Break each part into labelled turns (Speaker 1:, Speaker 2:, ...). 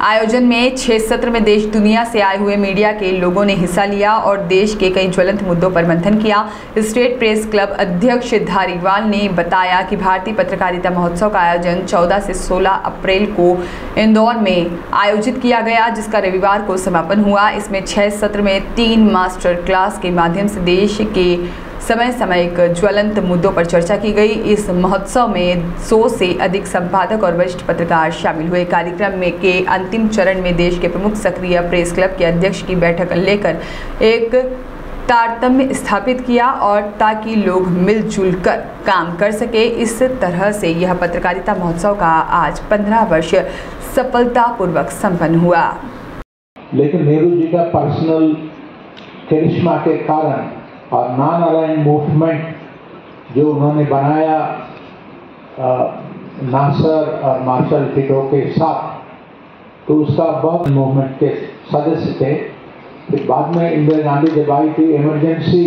Speaker 1: आयोजन में छह सत्र में देश दुनिया से आए हुए मीडिया के लोगों ने हिस्सा लिया और देश के कई ज्वलंत मुद्दों पर मंथन किया। स्टेट प्रेस क्लब अध्यक्ष धारीवाल ने बताया कि भारतीय पत्रकारिता महोत्सव का आयोजन 14 से 16 अप्रैल को इंदौर में आयोजित किया गया, जिसका रविवार को समापन हुआ। इसमें छह सत्र में तीन मास्टर क्लास के माध्यम से देश के समय सामयिक ज्वलंत मुद्दों पर चर्चा की गई। इस महोत्सव में 100 से अधिक संपादक और वरिष्ठ पत्रकार शामिल हुए। कार्यक्रम में के अंतिम चरण में देश के प्रमुख सक्रिय प्रेस क्लब के अध्यक्ष की बैठक लेकर एक तारतम्य स्थापित किया और ताकि लोग मिलजुल कर काम कर सके। इस तरह से यह पत्रकारिता महोत्सव का आज 15 वर्ष सफलतापूर्वक संपन्न हुआ।
Speaker 2: लेकिन नेहरू जी का पर्सनल करिश्मा के कारण और नॉन अलाइन मूवमेंट जो उन्होंने बनाया नासर और मार्शल टिटो के साथ तो उसका बहुत मूवमेंट के सदस्य थे। फिर बाद में इंदिरा गांधी जब आई थी इमरजेंसी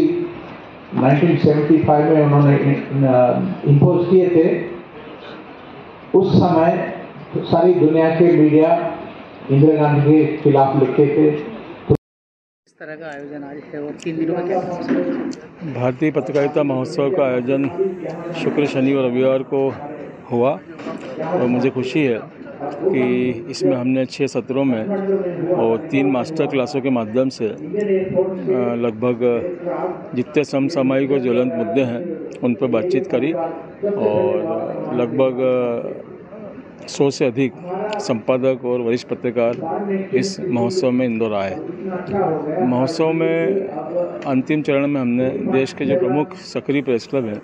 Speaker 2: 1975 में उन्होंने इम्पोज किए थे। उस समय सारी दुनिया के मीडिया इंदिरा गांधी के खिलाफ लिखते थे।
Speaker 3: तरह का आयोजन आज है और तीन दिनों का
Speaker 4: भारतीय पत्रकारिता महोत्सव का आयोजन शुक्र, शनि और रविवार को हुआ और मुझे खुशी है कि इसमें हमने छः सत्रों में और तीन मास्टर क्लासों के माध्यम से लगभग जितने समसामयिक और ज्वलंत मुद्दे हैं, उन पर बातचीत करी और लगभग सौ से अधिक संपादक और वरिष्ठ पत्रकार इस महोत्सव में इंदौर आए। महोत्सव में अंतिम चरण में हमने देश के जो प्रमुख सक्रिय प्रेस क्लब हैं,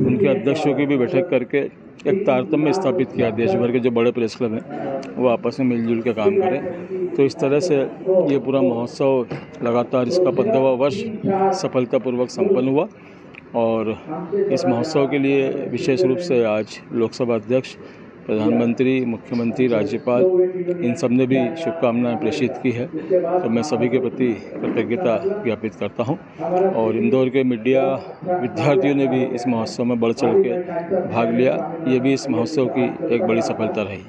Speaker 4: उनके अध्यक्षों की भी बैठक करके एक तारतम्य स्थापित किया। देश भर के जो बड़े प्रेस क्लब हैं, वो आपस में मिलजुल के काम करें। तो इस तरह से ये पूरा महोत्सव लगातार इसका पंद्रहवा वर्ष सफलतापूर्वक संपन्न हुआ और इस महोत्सव के लिए विशेष रूप से आज लोकसभा अध्यक्ष प्रधानमंत्री, मुख्यमंत्री, राज्यपाल, इन सबने भी शुभकामनाएँ प्रेषित की है। तो मैं सभी के प्रति कृतज्ञता ज्ञापित करता हूँ। और इंदौर के मीडिया विद्यार्थियों ने भी इस महोत्सव में बढ़ चढ़ के भाग लिया। ये भी इस महोत्सव की एक बड़ी सफलता रही।